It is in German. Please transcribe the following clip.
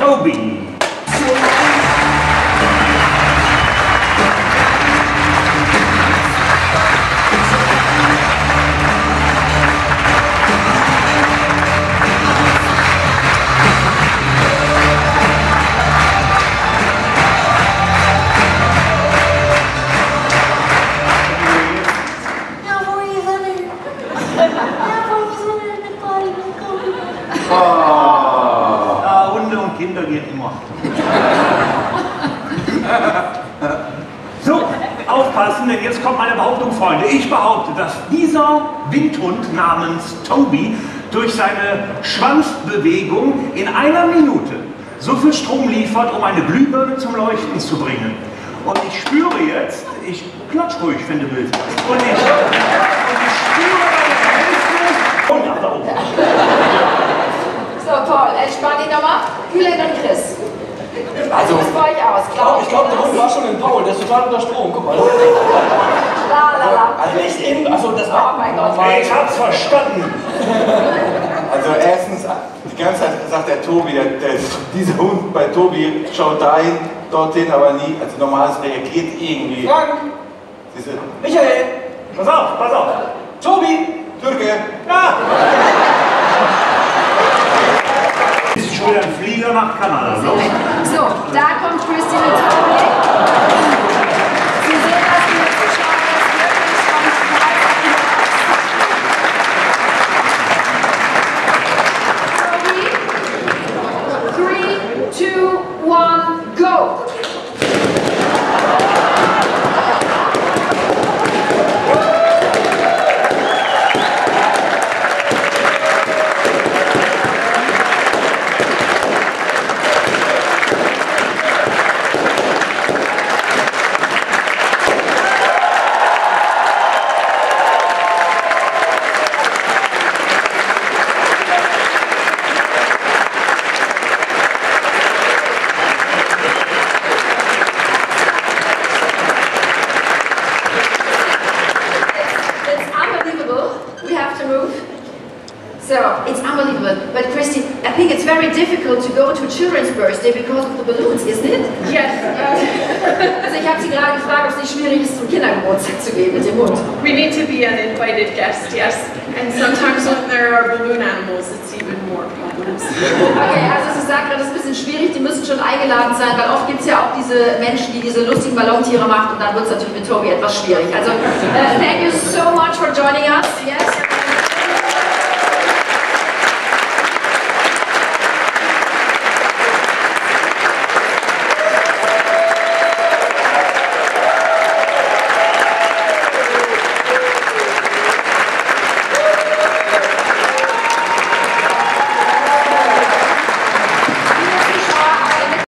Toby. Ja, wo ist er denn? Geht immer. So, aufpassen, denn jetzt kommt meine Behauptung, Freunde. Ich behaupte, dass dieser Windhund namens Toby durch seine Schwanzbewegung in einer Minute so viel Strom liefert, um eine Glühbirne zum Leuchten zu bringen. Und ich spüre jetzt, ich klatsch ruhig, wenn du willst. Und ich, und ich spüre meine Hälfte und nach da oben. So, Paul, nochmal. Julian und Chris. Also, Wie sieht es bei euch aus? ich glaube, der Hund war schon in Paul, der ist total unter Strom. Guck mal. La, la, la. Also nicht eben, also das war Oh mein Gott. Ich hab's verstanden. Also erstens, die ganze Zeit sagt der Tobi, der, der, dieser Hund bei Tobi schaut dahin, dorthin, aber nie, also normal es reagiert irgendwie. Frank, Diese Michael, Pass auf, pass auf. Tobi, Türke, Ja. Ist schon wieder ein Flieger nach Kanada, ne? So, da kommt Christine und Tobi. Sie sehen das, liebe Zuschauer, das wirklich vom Tobi. Three, two, one, go! It's unbelievable. Move. So it's unbelievable. But Christy, I think it's very difficult to go to a children's birthday because of the balloons, isn't it? Yes, Also ich habe sie gerade gefragt, ob es nicht schwierig ist, zum Kindergeburtstag zu gehen mit dem Hund. we need to be an invited guest, yes. And sometimes when there are balloon animals, it's even more problems. Okay, also ist sagt gerade, das ist ein bisschen schwierig, die müssen schon eingeladen sein, weil oft gibt es ja auch diese Menschen, die diese lustigen Ballontiere machen und dann wird es natürlich mit Tobi etwas schwierig. Also, uh, thank you so much for joining us. Yes.